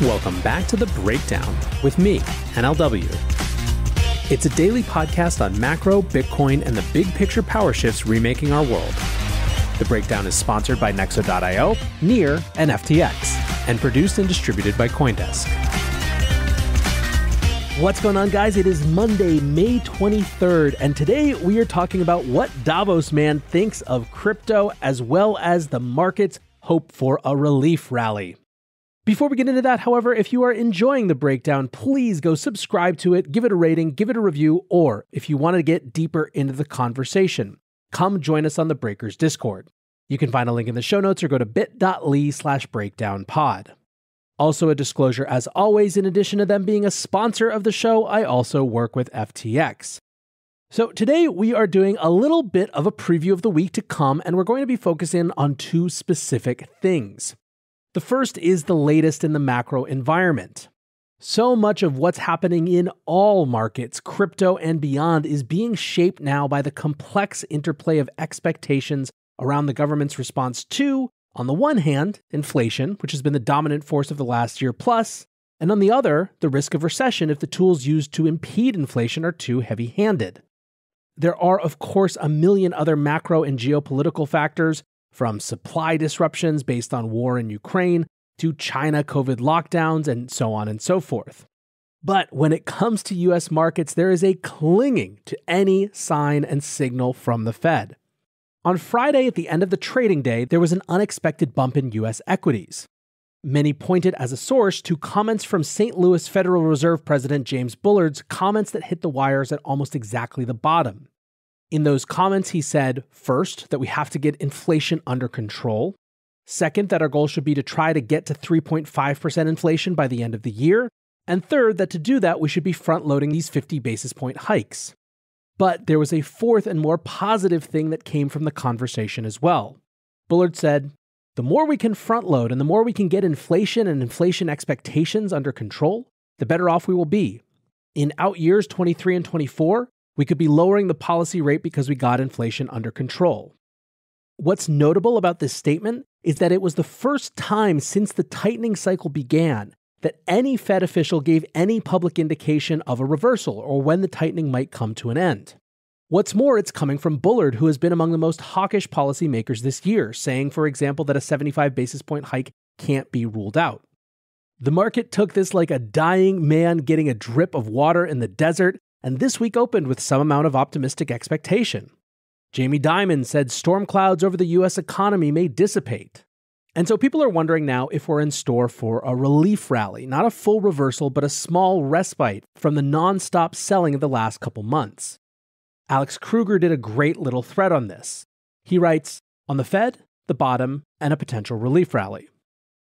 Welcome back to The Breakdown with me, NLW. It's a daily podcast on macro, Bitcoin, and the big picture power shifts remaking our world. The Breakdown is sponsored by Nexo.io, Near, and FTX, and produced and distributed by Coindesk. What's going on, guys? It is Monday, May 23rd, and today we are talking about what Davos Man thinks of crypto as well as the market's hope for a relief rally. Before we get into that, however, if you are enjoying the breakdown, please go subscribe to it, give it a rating, give it a review, or if you want to get deeper into the conversation, come join us on the Breakers Discord. You can find a link in the show notes or go to bit.ly slash breakdownpod. Also, a disclosure as always, in addition to them being a sponsor of the show, I also work with FTX. So, today we are doing a little bit of a preview of the week to come, and we're going to be focusing on two specific things. The first is the latest in the macro environment. So much of what's happening in all markets, crypto and beyond, is being shaped now by the complex interplay of expectations around the government's response to on the one hand, inflation, which has been the dominant force of the last year plus, and on the other, the risk of recession if the tools used to impede inflation are too heavy handed. There are, of course, a million other macro and geopolitical factors, from supply disruptions based on war in Ukraine to China COVID lockdowns and so on and so forth. But when it comes to US markets, there is a clinging to any sign and signal from the Fed. On Friday, at the end of the trading day, there was an unexpected bump in US equities. Many pointed as a source to comments from St. Louis Federal Reserve President James Bullard's comments that hit the wires at almost exactly the bottom. In those comments, he said, first, that we have to get inflation under control. Second, that our goal should be to try to get to 3.5% inflation by the end of the year. And third, that to do that, we should be front loading these 50 basis point hikes. But there was a fourth and more positive thing that came from the conversation as well. Bullard said, The more we can front load and the more we can get inflation and inflation expectations under control, the better off we will be. In out years 23 and 24, we could be lowering the policy rate because we got inflation under control. What's notable about this statement is that it was the first time since the tightening cycle began that any Fed official gave any public indication of a reversal or when the tightening might come to an end. What's more, it's coming from Bullard, who has been among the most hawkish policymakers this year, saying, for example, that a 75 basis point hike can't be ruled out. The market took this like a dying man getting a drip of water in the desert, and this week opened with some amount of optimistic expectation. Jamie Dimon said storm clouds over the US economy may dissipate. And so people are wondering now if we're in store for a relief rally, not a full reversal, but a small respite from the nonstop selling of the last couple months. Alex Kruger did a great little thread on this. He writes On the Fed, the bottom, and a potential relief rally.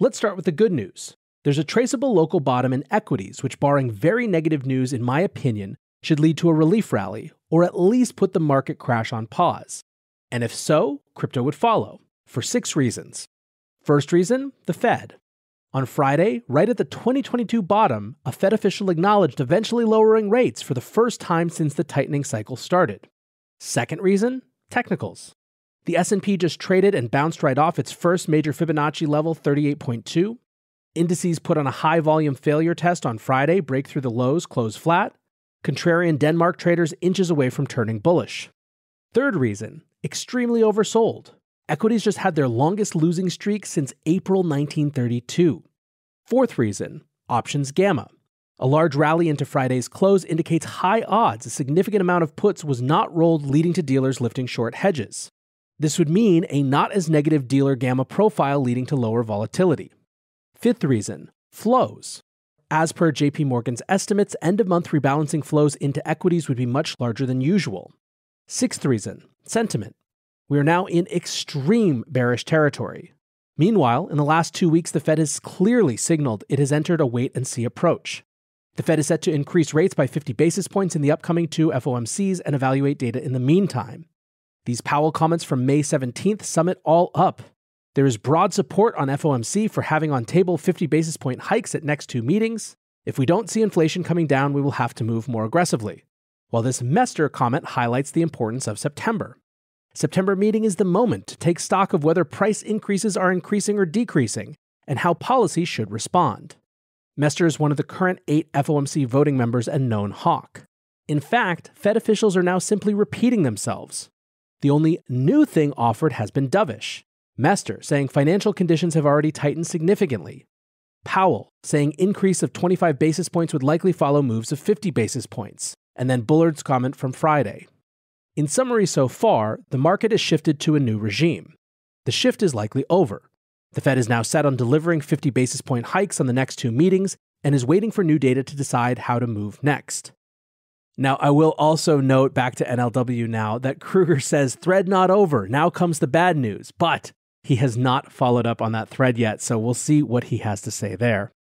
Let's start with the good news. There's a traceable local bottom in equities, which, barring very negative news, in my opinion, should lead to a relief rally, or at least put the market crash on pause. And if so, crypto would follow, for six reasons. First reason the Fed. On Friday, right at the 2022 bottom, a Fed official acknowledged eventually lowering rates for the first time since the tightening cycle started. Second reason, technicals. The S&P just traded and bounced right off its first major Fibonacci level 38.2. Indices put on a high volume failure test on Friday, break through the lows, close flat. Contrarian DeMark traders inches away from turning bullish. Third reason, extremely oversold equities just had their longest losing streak since April 1932. Fourth reason options gamma. A large rally into Friday's close indicates high odds a significant amount of puts was not rolled, leading to dealers lifting short hedges. This would mean a not as negative dealer gamma profile leading to lower volatility. Fifth reason flows. As per JP Morgan's estimates, end of month rebalancing flows into equities would be much larger than usual. Sixth reason sentiment. We are now in extreme bearish territory. Meanwhile, in the last two weeks, the Fed has clearly signaled it has entered a wait and see approach. The Fed is set to increase rates by 50 basis points in the upcoming two FOMCs and evaluate data in the meantime. These Powell comments from May 17th sum it all up. There is broad support on FOMC for having on table 50 basis point hikes at next two meetings. If we don't see inflation coming down, we will have to move more aggressively. While this Mester comment highlights the importance of September. September meeting is the moment to take stock of whether price increases are increasing or decreasing and how policy should respond. Mester is one of the current eight FOMC voting members and known hawk. In fact, Fed officials are now simply repeating themselves. The only new thing offered has been dovish. Mester saying financial conditions have already tightened significantly. Powell saying increase of 25 basis points would likely follow moves of 50 basis points. And then Bullard's comment from Friday. In summary, so far, the market has shifted to a new regime. The shift is likely over. The Fed is now set on delivering 50 basis point hikes on the next two meetings and is waiting for new data to decide how to move next. Now, I will also note back to NLW now that Kruger says thread not over. Now comes the bad news, but he has not followed up on that thread yet, so we'll see what he has to say there.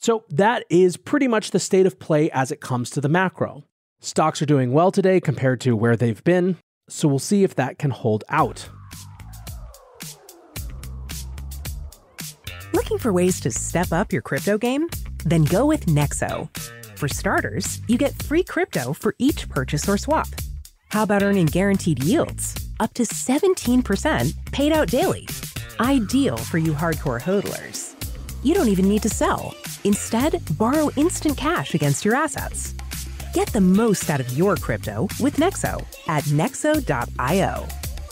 So, that is pretty much the state of play as it comes to the macro. Stocks are doing well today compared to where they've been, so we'll see if that can hold out. Looking for ways to step up your crypto game? Then go with Nexo. For starters, you get free crypto for each purchase or swap. How about earning guaranteed yields? Up to 17% paid out daily. Ideal for you hardcore hodlers. You don't even need to sell. Instead, borrow instant cash against your assets. Get the most out of your crypto with Nexo at nexo.io.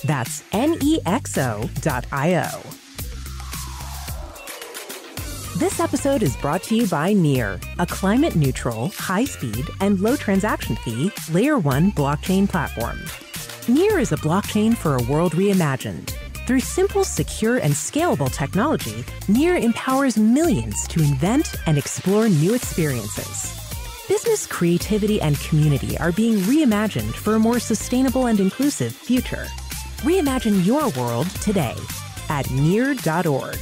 That's N E X O.io. This episode is brought to you by Near, a climate neutral, high speed, and low transaction fee layer 1 blockchain platform. Near is a blockchain for a world reimagined. Through simple, secure, and scalable technology, Near empowers millions to invent and explore new experiences. Business creativity and community are being reimagined for a more sustainable and inclusive future. Reimagine your world today at near.org.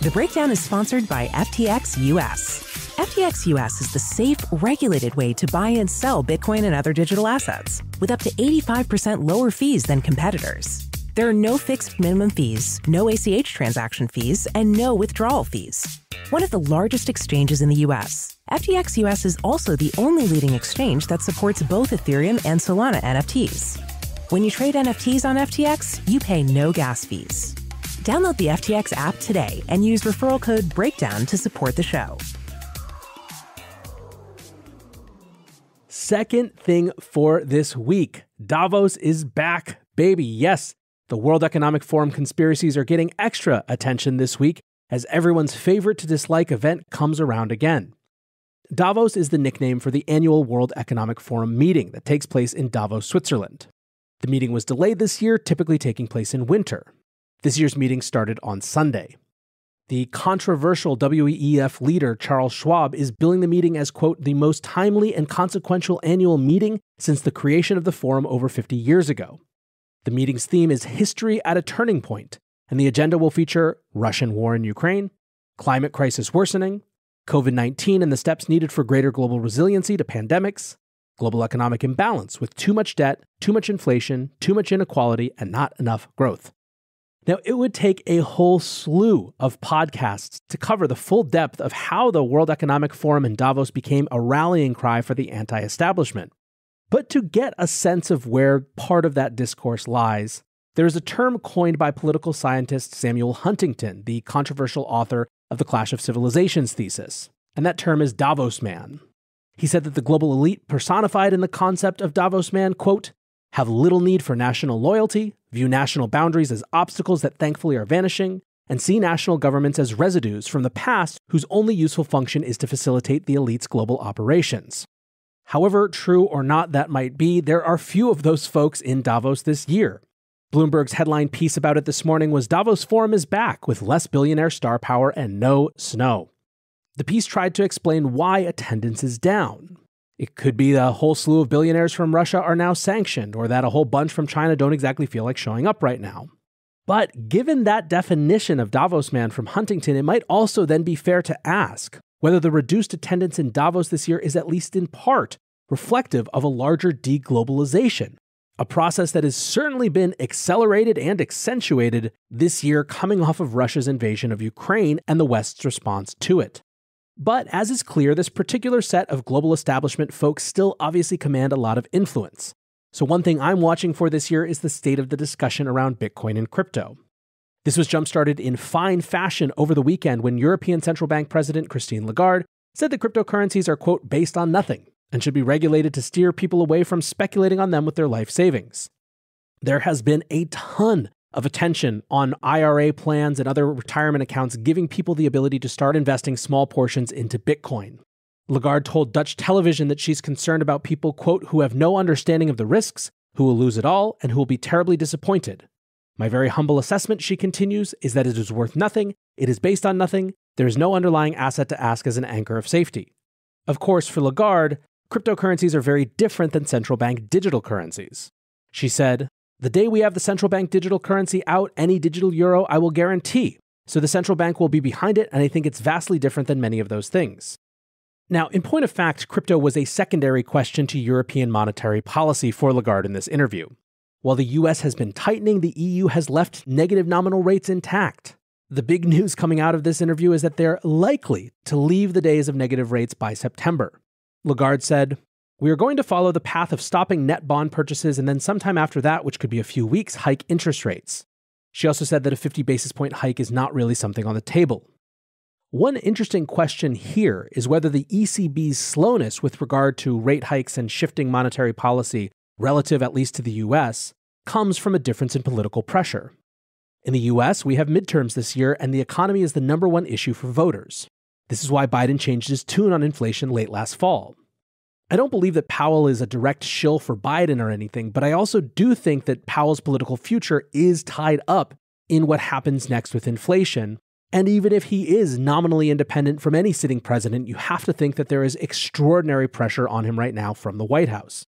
The breakdown is sponsored by FTX US. FTX US is the safe, regulated way to buy and sell Bitcoin and other digital assets with up to 85% lower fees than competitors. There are no fixed minimum fees, no ACH transaction fees, and no withdrawal fees. One of the largest exchanges in the US, FTX US is also the only leading exchange that supports both Ethereum and Solana NFTs. When you trade NFTs on FTX, you pay no gas fees. Download the FTX app today and use referral code BREAKDOWN to support the show. Second thing for this week Davos is back, baby. Yes, the World Economic Forum conspiracies are getting extra attention this week as everyone's favorite to dislike event comes around again. Davos is the nickname for the annual World Economic Forum meeting that takes place in Davos, Switzerland. The meeting was delayed this year, typically taking place in winter. This year's meeting started on Sunday. The controversial WEF leader, Klaus Schwab, is billing the meeting as, quote, the most timely and consequential annual meeting since the creation of the forum over 50 years ago. The meeting's theme is History at a Turning Point, and the agenda will feature Russian war in Ukraine, climate crisis worsening, COVID 19 and the steps needed for greater global resiliency to pandemics, global economic imbalance with too much debt, too much inflation, too much inequality, and not enough growth. Now, it would take a whole slew of podcasts to cover the full depth of how the World Economic Forum in Davos became a rallying cry for the anti establishment. But to get a sense of where part of that discourse lies, there is a term coined by political scientist Samuel Huntington, the controversial author of the Clash of Civilizations thesis, and that term is Davos man. He said that the global elite personified in the concept of Davos man, quote, have little need for national loyalty, view national boundaries as obstacles that thankfully are vanishing, and see national governments as residues from the past whose only useful function is to facilitate the elite's global operations. However true or not that might be, there are few of those folks in Davos this year. Bloomberg's headline piece about it this morning was Davos Forum is back with less billionaire star power and no snow. The piece tried to explain why attendance is down, it could be a whole slew of billionaires from Russia are now sanctioned, or that a whole bunch from China don't exactly feel like showing up right now. But given that definition of Davos man from Huntington, it might also then be fair to ask whether the reduced attendance in Davos this year is at least in part reflective of a larger deglobalization, a process that has certainly been accelerated and accentuated this year coming off of Russia's invasion of Ukraine and the West's response to it. But as is clear, this particular set of global establishment folks still obviously command a lot of influence. So, one thing I'm watching for this year is the state of the discussion around Bitcoin and crypto. This was jump-started in fine fashion over the weekend when European Central Bank President Christine Lagarde said that cryptocurrencies are, quote, based on nothing and should be regulated to steer people away from speculating on them with their life savings. There has been a ton of attention on IRA plans and other retirement accounts giving people the ability to start investing small portions into Bitcoin. Lagarde told Dutch television that she's concerned about people, quote, who have no understanding of the risks, who will lose it all, and who will be terribly disappointed. My very humble assessment, she continues, is that it is worth nothing, it is based on nothing, there is no underlying asset to ask as an anchor of safety. Of course, for Lagarde, cryptocurrencies are very different than central bank digital currencies. She said, The day we have the central bank digital currency out, any digital euro, I will guarantee. So the central bank will be behind it, and I think it's vastly different than many of those things. Now, in point of fact, crypto was a secondary question to European monetary policy for Lagarde in this interview. While the US has been tightening, the EU has left negative nominal rates intact. The big news coming out of this interview is that they're likely to leave the days of negative rates by September. Lagarde said, We are going to follow the path of stopping net bond purchases and then sometime after that, which could be a few weeks, hike interest rates. She also said that a 50 basis point hike is not really something on the table. One interesting question here is whether the ECB's slowness with regard to rate hikes and shifting monetary policy, relative at least to the US, comes from a difference in political pressure. In the US, we have midterms this year, and the economy is the number one issue for voters. This is why Biden changed his tune on inflation late last fall. I don't believe that Powell is a direct shill for Biden or anything, but I also do think that Powell's political future is tied up in what happens next with inflation, and even if he is nominally independent from any sitting president, you have to think that there is extraordinary pressure on him right now from the White House.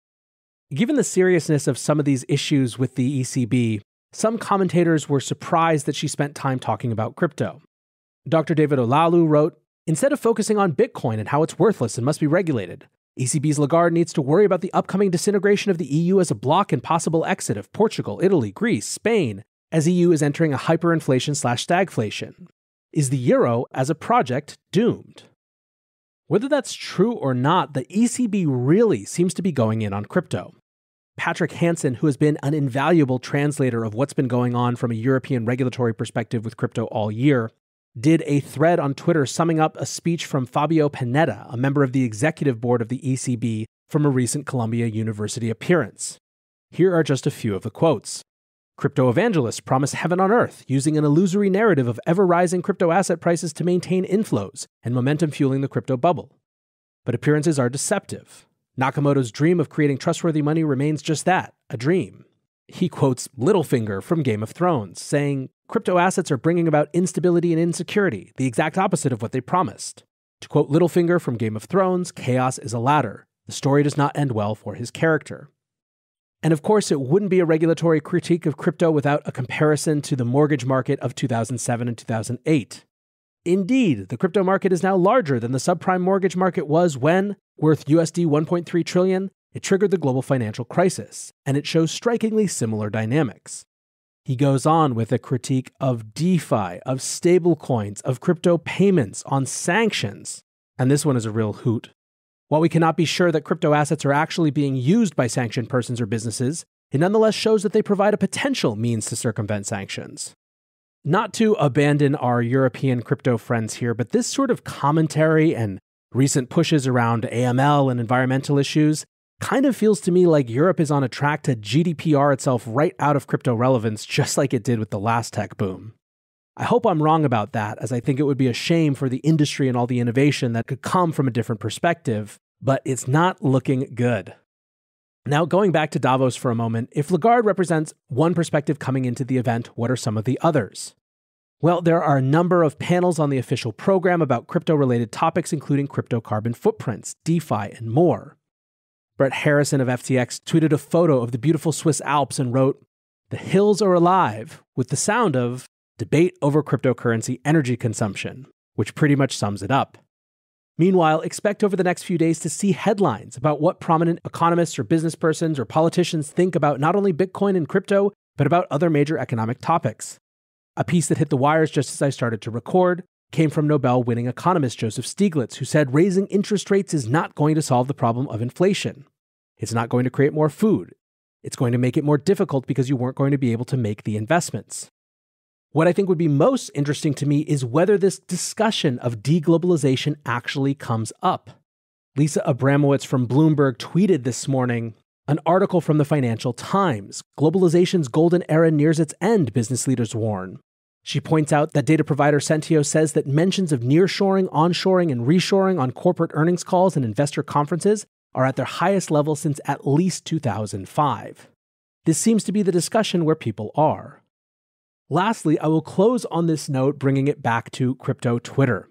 Given the seriousness of some of these issues with the ECB, some commentators were surprised that she spent time talking about crypto. Dr. David Olalu wrote Instead of focusing on Bitcoin and how it's worthless and must be regulated, ECB's Lagarde needs to worry about the upcoming disintegration of the EU as a bloc and possible exit of Portugal, Italy, Greece, Spain, as EU is entering a hyperinflation slash stagflation. Is the euro as a project doomed? Whether that's true or not, the ECB really seems to be going in on crypto. Patrick Hansen, who has been an invaluable translator of what's been going on from a European regulatory perspective with crypto all year, did a thread on Twitter summing up a speech from Fabio Panetta, a member of the executive board of the ECB, from a recent Columbia University appearance. Here are just a few of the quotes. Crypto evangelists promise heaven on earth using an illusory narrative of ever rising crypto asset prices to maintain inflows and momentum fueling the crypto bubble. But appearances are deceptive. Nakamoto's dream of creating trustworthy money remains just that a dream. He quotes Littlefinger from Game of Thrones, saying, Crypto assets are bringing about instability and insecurity, the exact opposite of what they promised. To quote Littlefinger from Game of Thrones, chaos is a ladder. The story does not end well for his character. And of course, it wouldn't be a regulatory critique of crypto without a comparison to the mortgage market of 2007 and 2008. Indeed, the crypto market is now larger than the subprime mortgage market was when, worth USD 1.3 trillion, it triggered the global financial crisis, and it shows strikingly similar dynamics. He goes on with a critique of DeFi, of stablecoins, of crypto payments, on sanctions. And this one is a real hoot. While we cannot be sure that crypto assets are actually being used by sanctioned persons or businesses, it nonetheless shows that they provide a potential means to circumvent sanctions. Not to abandon our European crypto friends here, but this sort of commentary and recent pushes around AML and environmental issues kind of feels to me like Europe is on a track to GDPR itself right out of crypto relevance, just like it did with the last tech boom. I hope I'm wrong about that, as I think it would be a shame for the industry and all the innovation that could come from a different perspective, but it's not looking good. Now, going back to Davos for a moment, if Lagarde represents one perspective coming into the event, what are some of the others? Well, there are a number of panels on the official program about crypto related topics, including crypto carbon footprints, DeFi, and more. Brett Harrison of FTX tweeted a photo of the beautiful Swiss Alps and wrote, The hills are alive with the sound of debate over cryptocurrency energy consumption, which pretty much sums it up. Meanwhile, expect over the next few days to see headlines about what prominent economists or business persons or politicians think about not only Bitcoin and crypto, but about other major economic topics. A piece that hit the wires just as I started to record came from Nobel winning economist Joseph Stiglitz, who said raising interest rates is not going to solve the problem of inflation. It's not going to create more food. It's going to make it more difficult because you weren't going to be able to make the investments. What I think would be most interesting to me is whether this discussion of deglobalization actually comes up. Lisa Abramowicz from Bloomberg tweeted this morning an article from the Financial Times Globalization's golden era nears its end, business leaders warn. She points out that data provider Sentieo says that mentions of nearshoring, onshoring, and reshoring on corporate earnings calls and investor conferences are at their highest level since at least 2005. This seems to be the discussion where people are. Lastly, I will close on this note, bringing it back to crypto Twitter.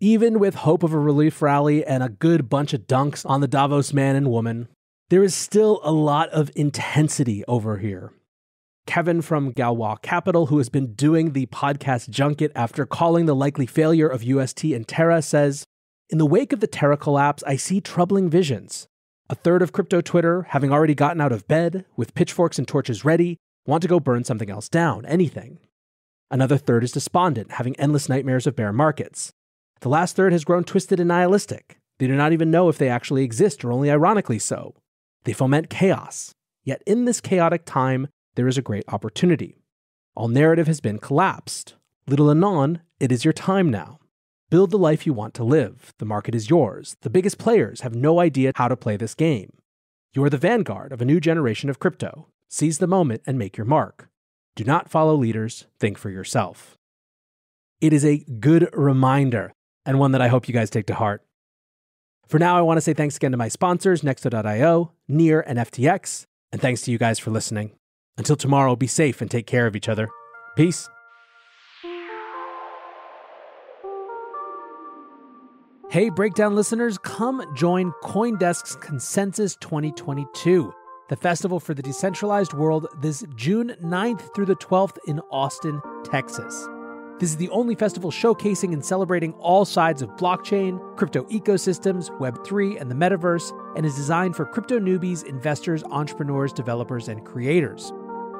Even with hope of a relief rally and a good bunch of dunks on the Davos man and woman, there is still a lot of intensity over here. Kevin from Galois Capital, who has been doing the podcast junket after calling the likely failure of UST and Terra, says In the wake of the Terra collapse, I see troubling visions. A third of crypto Twitter, having already gotten out of bed, with pitchforks and torches ready, want to go burn something else down, anything. Another third is despondent, having endless nightmares of bear markets. The last third has grown twisted and nihilistic. They do not even know if they actually exist, or only ironically so. They foment chaos. Yet in this chaotic time, there is a great opportunity. All narrative has been collapsed. Little anon, it is your time now. Build the life you want to live. The market is yours. The biggest players have no idea how to play this game. You are the vanguard of a new generation of crypto. Seize the moment and make your mark. Do not follow leaders, think for yourself. It is a good reminder and one that I hope you guys take to heart. For now, I want to say thanks again to my sponsors, Nexo.io, Near, and FTX, and thanks to you guys for listening. Until tomorrow, be safe and take care of each other. Peace. Hey, Breakdown listeners, come join Coindesk's Consensus 2022, the festival for the decentralized world, this June 9th through the 12th in Austin, Texas. This is the only festival showcasing and celebrating all sides of blockchain, crypto ecosystems, Web3, and the metaverse, and is designed for crypto newbies, investors, entrepreneurs, developers, and creators.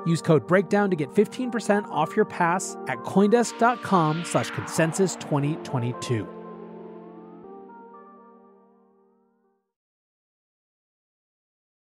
Use code BREAKDOWN to get 15% off your pass at Coindesk.com slash consensus 2022.